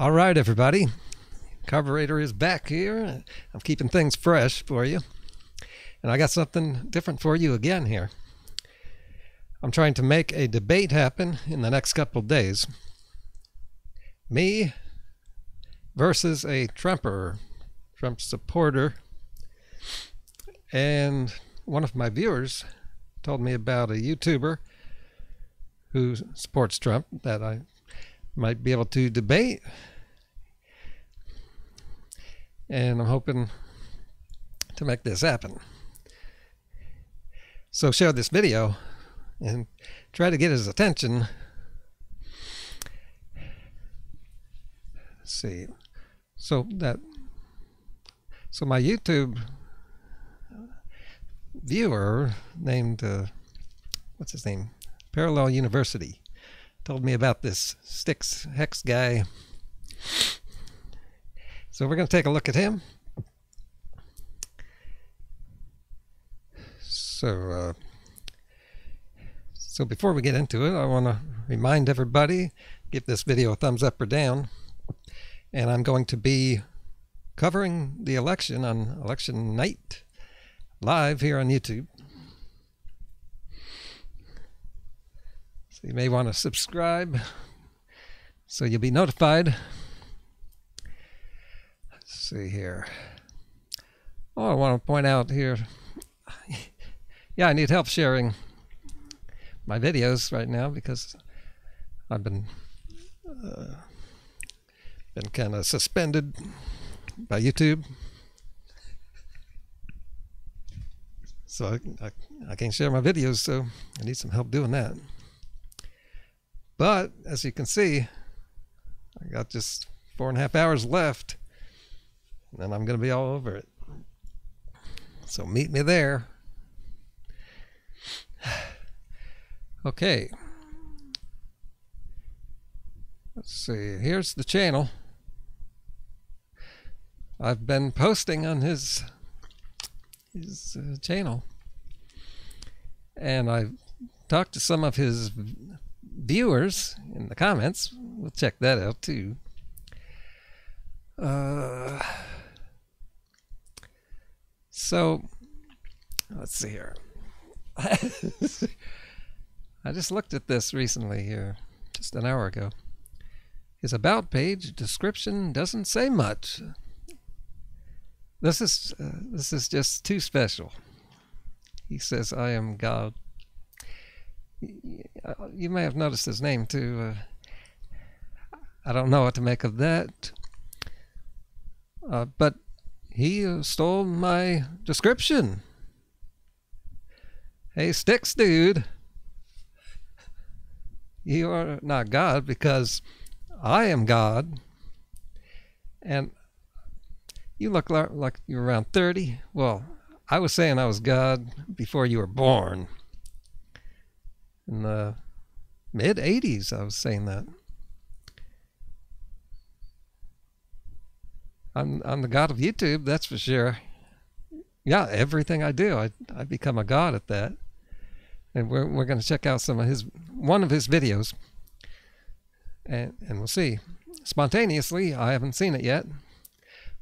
All right, everybody. CarboRaider is back here. I'm keeping things fresh for you. And I got something different for you again here. I'm trying to make a debate happen in the next couple days. Me versus a Trumper, Trump supporter. And one of my viewers told me about a YouTuber who supports Trump that I might be able to debate. And I'm hoping to make this happen. So share this video and try to get his attention. Let's see. So that so my YouTube viewer named uh, what's his name? Parallel University told me about this Styx Hex guy. So we're going to take a look at him. So, uh, so before we get into it, I want to remind everybody, give this video a thumbs up or down. And I'm going to be covering the election on election night live here on YouTube. So you may want to subscribe so you'll be notified. Let's see here. Oh, I want to point out here. yeah, I need help sharing my videos right now because I've been uh, been kind of suspended by YouTube. So I, I, I can't share my videos, so I need some help doing that. But as you can see, I got just four and a half hours left, and I'm going to be all over it. So meet me there. Okay. Let's see. Here's the channel. I've been posting on his his uh, channel, and I've talked to some of his viewers in the comments. We'll check that out too. Uh, so let's see here. I just looked at this recently here, just an hour ago. His about page description doesn't say much. This is uh, this is just too special. He says, "I am God." You may have noticed his name too. Uh, I don't know what to make of that, uh, but he stole my description. Hey, Styx, dude, you are not God because I am God, and you look like you're around 30. Well, I was saying I was God before you were born. In the mid 80s, I was saying that. I'm, I'm the God of YouTube, that's for sure. Yeah, everything I do, I, I become a God at that. And we're, we're going to check out some of his, one of his videos. And, and we'll see. Spontaneously, I haven't seen it yet.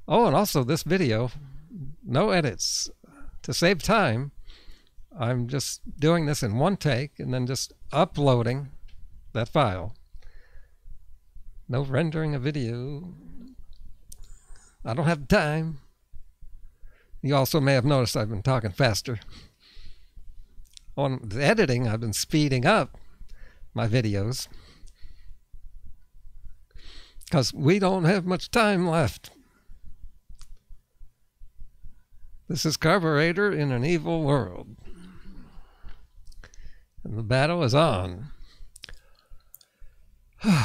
Oh, and also this video, no edits. To save time, I'm just doing this in one take and then just uploading that file. No rendering a video. I don't have time. You also may have noticed I've been talking faster. On the editing, I've been speeding up my videos because we don't have much time left. This is CarboRaider in an evil world. And the battle is on. hmm.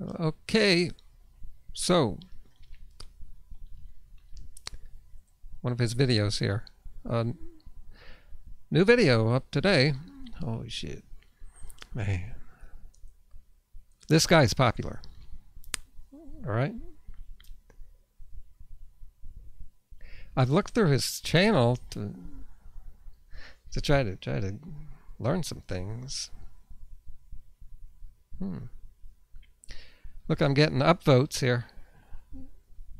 Okay, so one of his videos here. Uh, new video up today. Holy shit. Man. This guy's popular. All right. I've looked through his channel to to try to try to learn some things. Hmm. Look, I'm getting upvotes here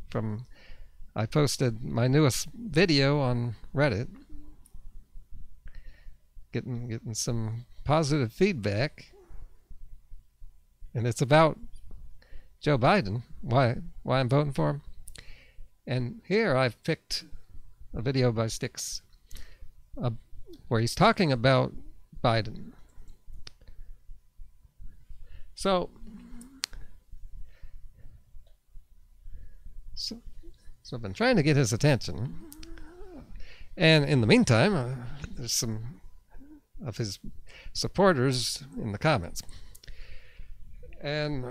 from I posted my newest video on Reddit. Getting getting some positive feedback. And it's about Joe Biden, why why I'm voting for him. And here I've picked a video by Styx uh, where he's talking about Biden. So, so, so I've been trying to get his attention. And in the meantime, uh, there's some of his supporters in the comments. And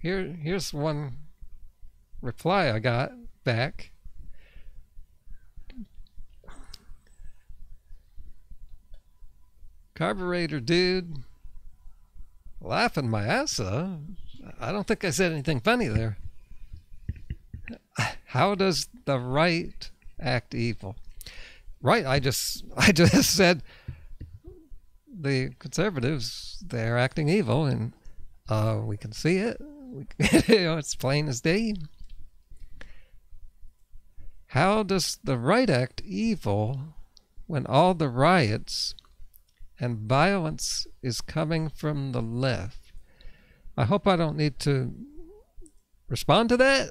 here, here's one reply I got back. CarboRaider dude, laughing my ass off. I don't think I said anything funny there. How does the right act evil? Right, I just I just said the conservatives they're acting evil, and uh, we can see it. We, you know, it's plain as day. How does the right act evil when all the riots and violence is coming from the left? I hope I don't need to respond to that.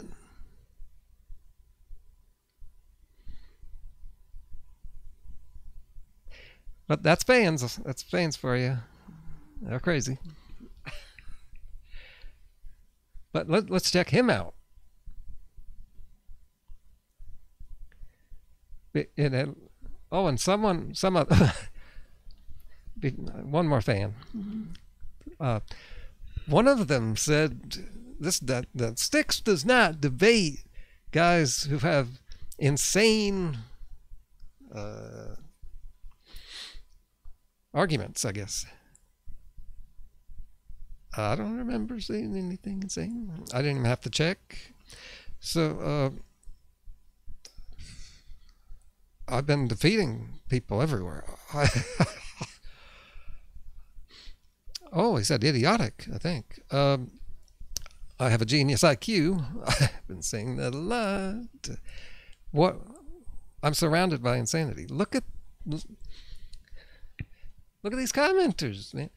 But that's fans. That's fans for you. They're crazy. But let, us check him out. It, oh, and someone, some of, one more fan. Uh, one of them said this that that Styx does not debate guys who have insane uh, arguments, I guess. I don't remember saying anything insane. I didn't even have to check. So, uh, I've been defeating people everywhere. oh, he said idiotic, I think. Um, I have a genius IQ. I've been saying that a lot. What? I'm surrounded by insanity. Look at Look at these commenters, man.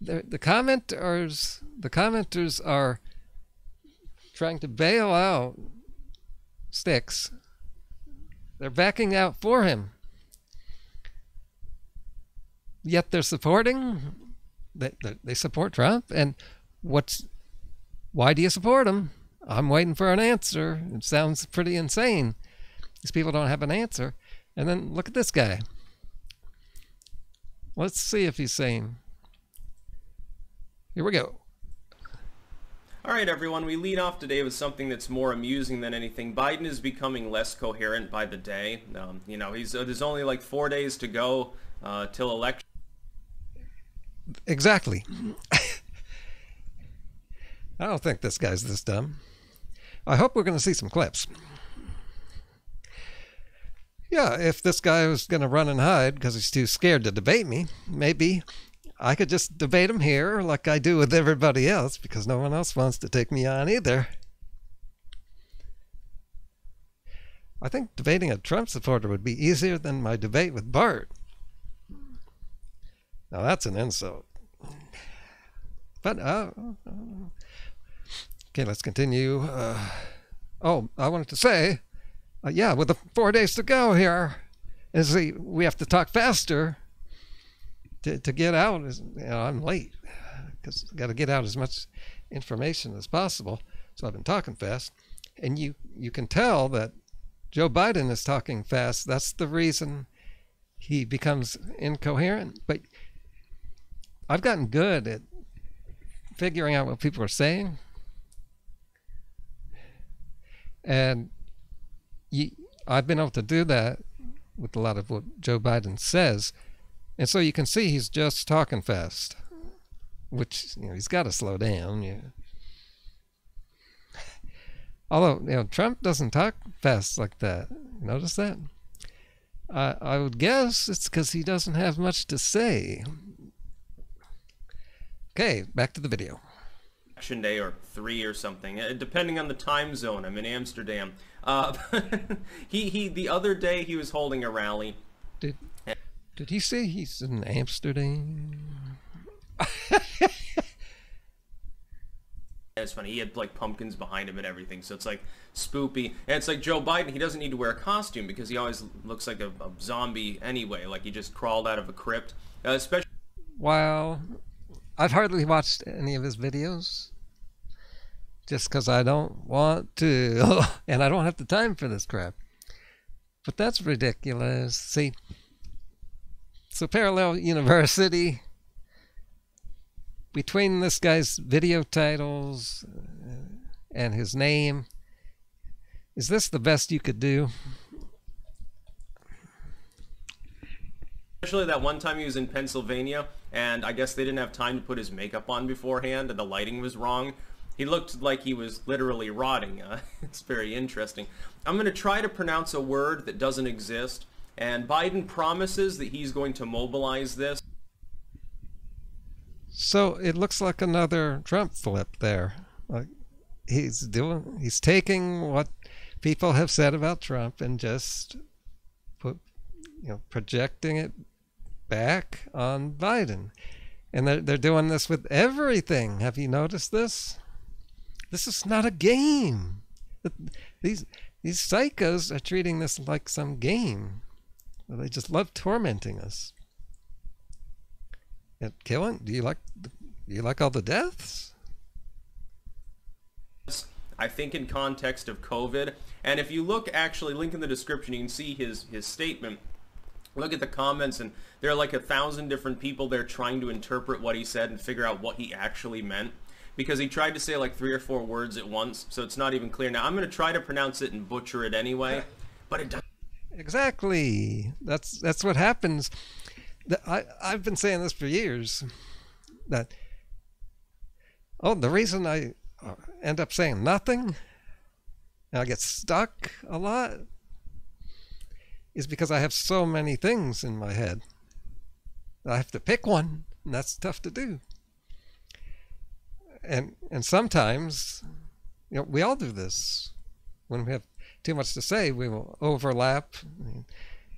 The, the commenters, the commenters are trying to bail out Styx. They're backing out for him. Yet they're supporting. They, they support Trump. And what's why do you support him? I'm waiting for an answer. It sounds pretty insane. These people don't have an answer. And then look at this guy. Let's see if he's sane. Here we go. All right, everyone, we lead off today with something that's more amusing than anything. Biden is becoming less coherent by the day. Um, you know, he's uh, there's only like four days to go uh, till election. Exactly. I don't think this guy's this dumb. I hope we're going to see some clips. Yeah, if this guy was going to run and hide because he's too scared to debate me, maybe I could just debate him here like I do with everybody else because no one else wants to take me on either. I think debating a Trump supporter would be easier than my debate with Bart. Now that's an insult. But, uh, okay, let's continue. Uh, oh, I wanted to say uh, yeah, with the four days to go here, we have to talk faster to, to get out. You know, I'm late because I got to get out as much information as possible. So I've been talking fast, and you you can tell that Joe Biden is talking fast. That's the reason he becomes incoherent. But I've gotten good at figuring out what people are saying. And you, I've been able to do that with a lot of what Joe Biden says. And so you can see he's just talking fast, which, you know, he's got to slow down. Although, you know, Trump doesn't talk fast like that. Notice that? I would guess it's because he doesn't have much to say. Okay, back to the video. Action day or three or something, uh, depending on the time zone. I'm in Amsterdam. Uh, he he. The other day he was holding a rally. Did did he say he's in Amsterdam? It's funny. He had like pumpkins behind him and everything, so it's like spoopy. And it's like Joe Biden. He doesn't need to wear a costume because he always looks like a, a zombie anyway. Like he just crawled out of a crypt. Uh, especially. Well, I've hardly watched any of his videos, just because I don't want to, and I don't have the time for this crap. But that's ridiculous. See, so Parallel University between this guy's video titles uh, and his name, is this the best you could do? Especially that one time he was in Pennsylvania, and I guess they didn't have time to put his makeup on beforehand, and the lighting was wrong. He looked like he was literally rotting. Uh, it's very interesting. I'm going to try to pronounce a word that doesn't exist, and Biden promises that he's going to mobilize this. So it looks like another Trump flip there. Like he's doing, he's taking what people have said about Trump and just put, you know, projecting it back on Biden. And they're, they're doing this with everything. Have you noticed this? This is not a game. These these psychos are treating this like some game. They just love tormenting us And killing? Do you like do you like all the deaths? I think in context of COVID, and if you look actually, link in the description, you can see his his statement. Look at the comments, and there are like a thousand different people there trying to interpret what he said and figure out what he actually meant because he tried to say like three or four words at once, so it's not even clear. Now I'm going to try to pronounce it and butcher it anyway, but it does. Exactly. That's that's what happens I, I've been saying this for years that, oh, the reason I uh, end up saying nothing and I get stuck a lot is because I have so many things in my head. I have to pick one, and that's tough to do. And and sometimes, you know, we all do this. When we have too much to say, we will overlap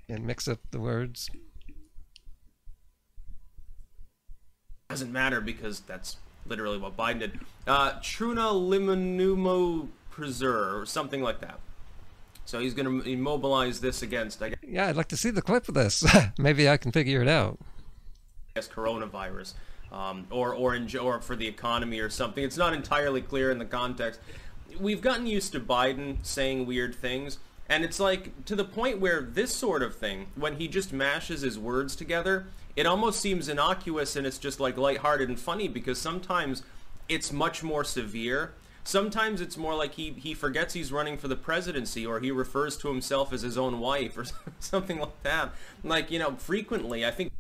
and mix up the words. doesn't matter because that's literally what Biden did. Uh, Truna Limonummo Preserve or something like that. So he's going to immobilize this against. I guess, yeah, I'd like to see the clip of this. Maybe I can figure it out. Guess coronavirus, um, or or in, or for the economy or something. It's not entirely clear in the context. We've gotten used to Biden saying weird things, and it's like to the point where this sort of thing, when he just mashes his words together, it almost seems innocuous and it's just like lighthearted and funny because sometimes it's much more severe. Sometimes it's more like he, he forgets he's running for the presidency or he refers to himself as his own wife or something like that. Like, you know, frequently, I think.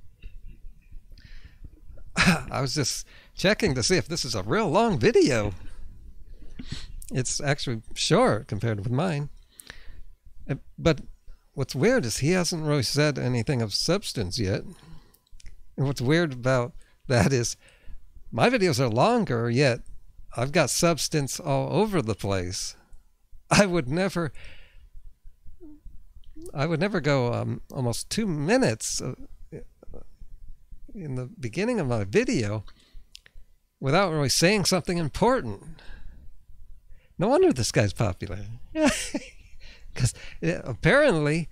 I was just checking to see if this is a real long video. It's actually short compared with mine. Uh, but what's weird is he hasn't really said anything of substance yet. And what's weird about that is my videos are longer, yet I've got substance all over the place. I would never, I would never go um, almost two minutes uh, in the beginning of my video without really saying something important. No wonder this guy's popular. Because apparently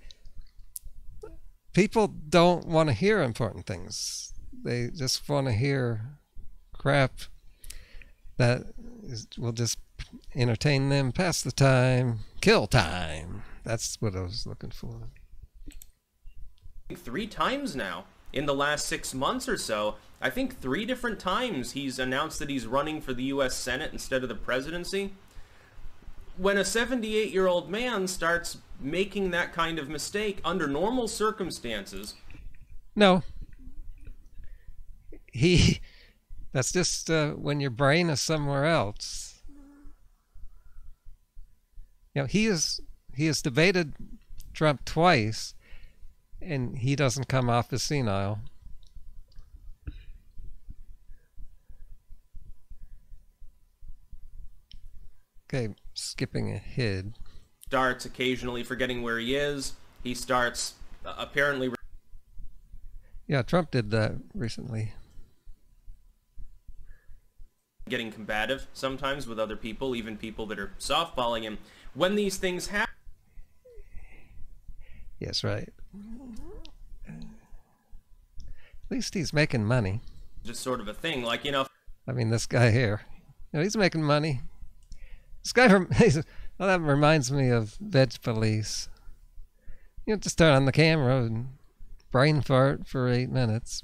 people don't want to hear important things. They just want to hear crap that is, will just entertain them, pass the time, kill time. That's what I was looking for. Three times now in the last six months or so. I think three different times he's announced that he's running for the U.S. Senate instead of the presidency when a 78 year old man starts making that kind of mistake under normal circumstances. No. He. That's just uh, when your brain is somewhere else. You know, he is he has debated Trump twice, and he doesn't come off as senile. Okay, skipping ahead. Starts occasionally forgetting where he is. He starts uh, apparently. Yeah, Trump did that recently. Getting combative sometimes with other people, even people that are softballing him. When these things happen. Yes, right. At least he's making money. Just sort of a thing, like you know. I mean, this guy here, you know, he's making money. This guy, well, that reminds me of Veg Police. You know, just turn on the camera and brain fart for eight minutes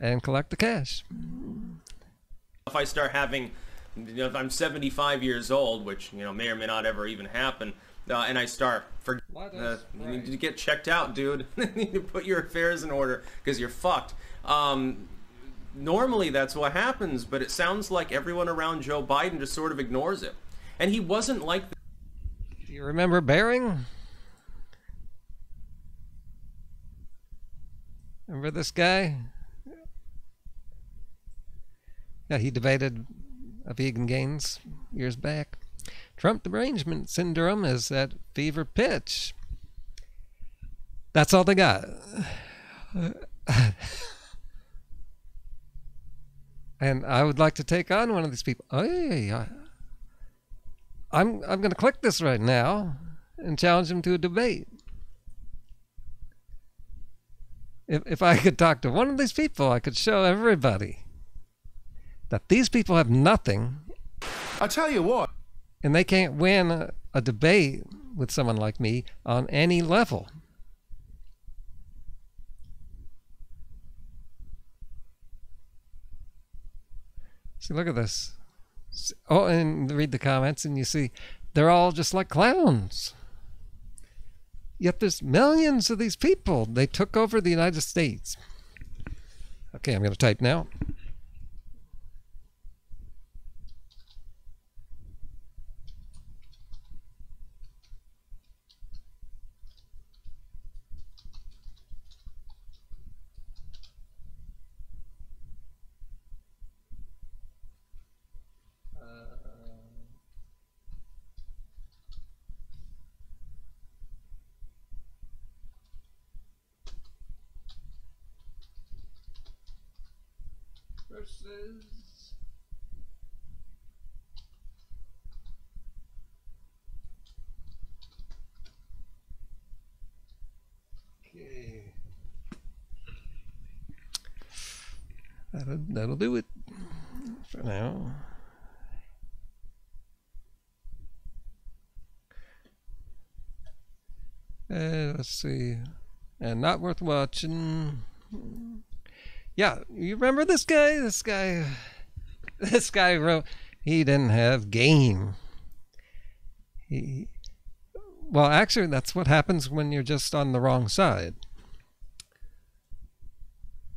and collect the cash. If I start having, you know, if I'm 75 years old, which you know may or may not ever even happen, uh, and I start for uh, you need to get checked out, dude. you need to put your affairs in order because you're fucked. Um, normally that's what happens, but it sounds like everyone around Joe Biden just sort of ignores it, and he wasn't like. Do you remember Bearing? Remember this guy? Yeah, he debated a vegan gains years back. Trump derangement syndrome is at fever pitch. That's all they got. and I would like to take on one of these people. Oh, yeah, I'm I'm going to click this right now and challenge him to a debate. If if I could talk to one of these people, I could show everybody that these people have nothing. I tell you what. And they can't win a, a debate with someone like me on any level. See, look at this. Oh, and read the comments, and you see they're all just like clowns. Yet there's millions of these people. They took over the United States. Okay, I'm going to type now. Versus okay. That'll, that'll do it for now. Uh, let's see. And not worth watching yeah, you remember this guy? This guy, this guy wrote. He didn't have game. He, well, actually, that's what happens when you're just on the wrong side.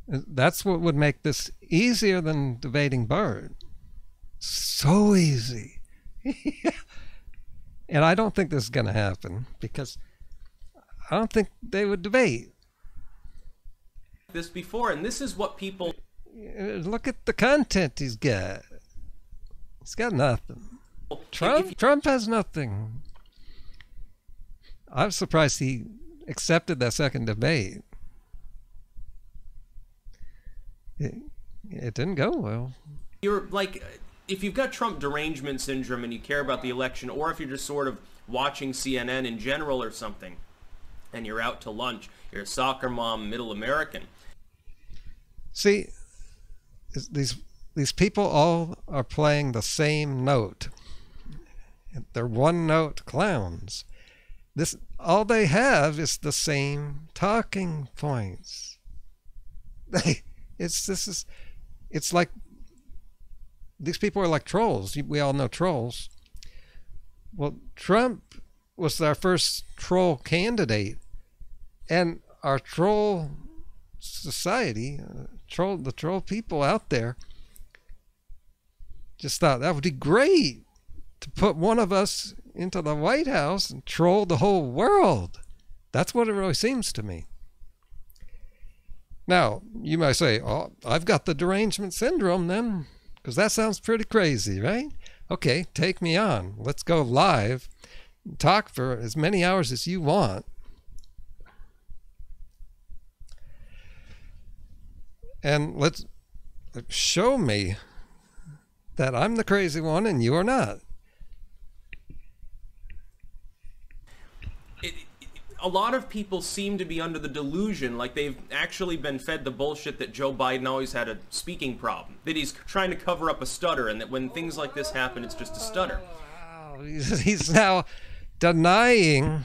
That's what would make this easier than debating Bard. So easy. and I don't think this is going to happen because I don't think they would debate this before, and this is what people look at the content he's got. He's got nothing. Trump you... Trump has nothing. I'm surprised he accepted that second debate. It, it didn't go well. You're like, if you've got Trump derangement syndrome and you care about the election, or if you're just sort of watching CNN in general or something, and you're out to lunch, you're a soccer mom, middle American, See, these these people all are playing the same note. They're one note clowns. This all they have is the same talking points. They it's this is it's like these people are like trolls. We all know trolls. Well, Trump was our first troll candidate, and our troll society, uh, troll the troll people out there just thought that would be great to put one of us into the White House and troll the whole world. That's what it really seems to me. Now, you might say, oh, I've got the derangement syndrome then, because that sounds pretty crazy, right? Okay, take me on. Let's go live. Talk for as many hours as you want. And let's show me that I'm the crazy one and you are not. It, it, a lot of people seem to be under the delusion, like they've actually been fed the bullshit that Joe Biden always had a speaking problem, that he's trying to cover up a stutter, and that when things like this happen, it's just a stutter. Wow, he's, he's now denying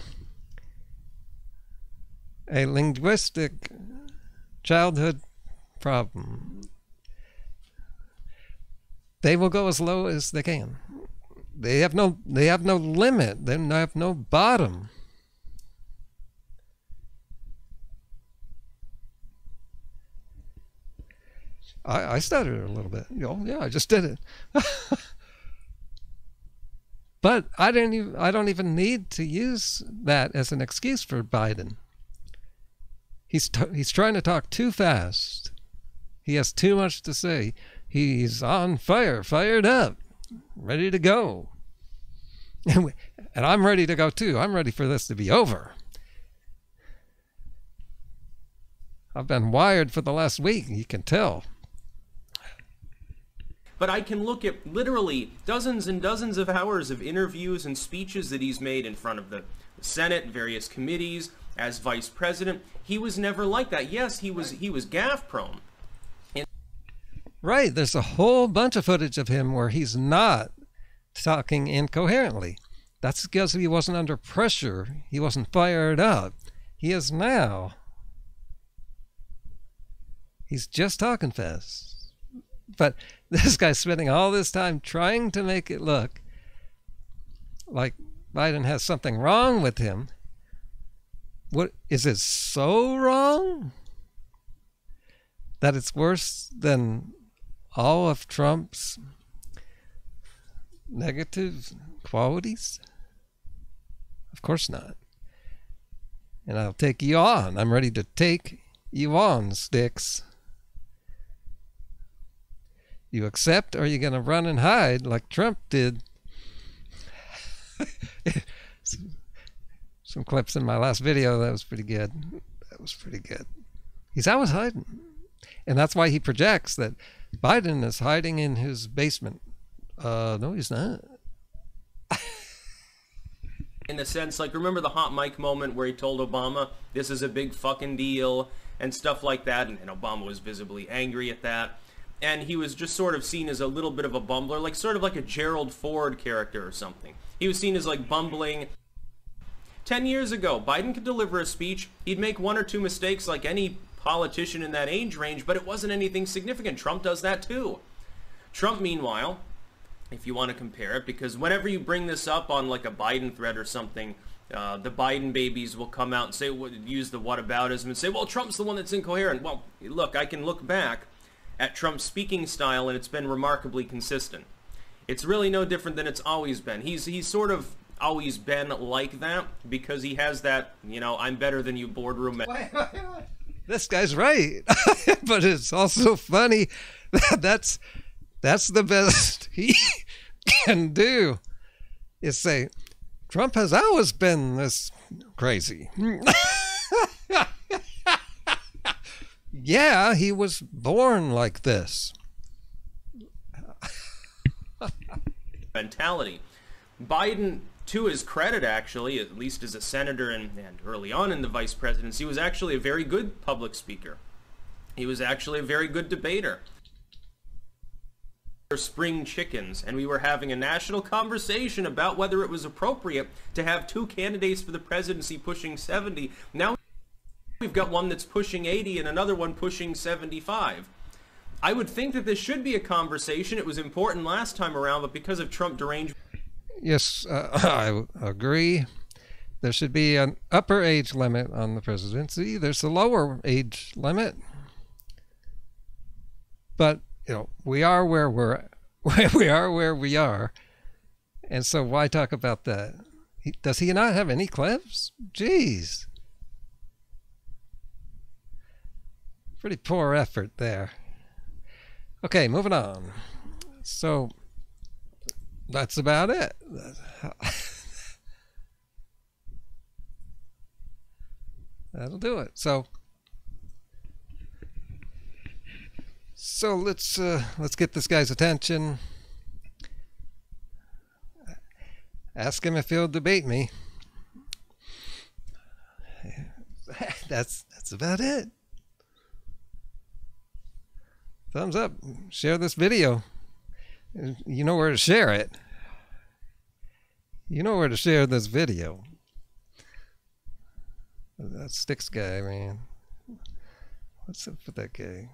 a linguistic childhood problem. They will go as low as they can. They have no they have no limit. They have no bottom. I, I stuttered a little bit. Oh yeah, I just did it. but I didn't even I don't even need to use that as an excuse for Biden. He's he's trying to talk too fast. He has too much to say. He's on fire, fired up, ready to go. And, we, and I'm ready to go too. I'm ready for this to be over. I've been wired for the last week, you can tell. But I can look at literally dozens and dozens of hours of interviews and speeches that he's made in front of the Senate, various committees, as vice president. He was never like that. Yes, he was he was gaffe prone. Right. There's a whole bunch of footage of him where he's not talking incoherently. That's because he wasn't under pressure. He wasn't fired up. He is now. He's just talking fast. But this guy's spending all this time trying to make it look like Biden has something wrong with him. What is it so wrong that it's worse than all of Trump's negative qualities? Of course not. And I'll take you on. I'm ready to take you on, Styx. You accept or are you going to run and hide like Trump did? Some clips in my last video, that was pretty good. That was pretty good. He's always hiding. And that's why he projects that Biden is hiding in his basement. Uh, no, he's not. in a sense, like, remember the hot mic moment where he told Obama, this is a big fucking deal, and stuff like that, and, and Obama was visibly angry at that. And he was just sort of seen as a little bit of a bumbler, like sort of like a Gerald Ford character or something. He was seen as like bumbling. Ten years ago, Biden could deliver a speech. He'd make one or two mistakes like any politician in that age range, but it wasn't anything significant. Trump does that too. Trump, meanwhile, if you want to compare it, because whenever you bring this up on like a Biden thread or something, uh, the Biden babies will come out and say, use the whataboutism and say, well, Trump's the one that's incoherent. Well, look, I can look back at Trump's speaking style and it's been remarkably consistent. It's really no different than it's always been. He's he's sort of always been like that because he has that, you know, I'm better than you boardroom. This guy's right, but it's also funny that that's that's the best he can do is say Trump has always been this crazy. yeah, he was born like this. mentality. Biden, to his credit, actually, at least as a senator and, and early on in the vice presidency, he was actually a very good public speaker. He was actually a very good debater spring chickens and we were having a national conversation about whether it was appropriate to have two candidates for the presidency pushing 70 now we've got one that's pushing 80 and another one pushing 75 I would think that this should be a conversation. It was important last time around, but because of Trump derangement. Yes, uh, I agree. There should be an upper age limit on the presidency. There's a lower age limit. But, you know, we are where we're we are where we are. And so why talk about that? Does he not have any clips? Jeez. Pretty poor effort there. Okay, moving on. So that's about it. That'll do it. So So let's uh, let's get this guy's attention. Ask him if he'll debate me. That's that's about it. Thumbs up. Share this video. You know where to share it. You know where to share this video. That Styx guy, man. What's up with that guy?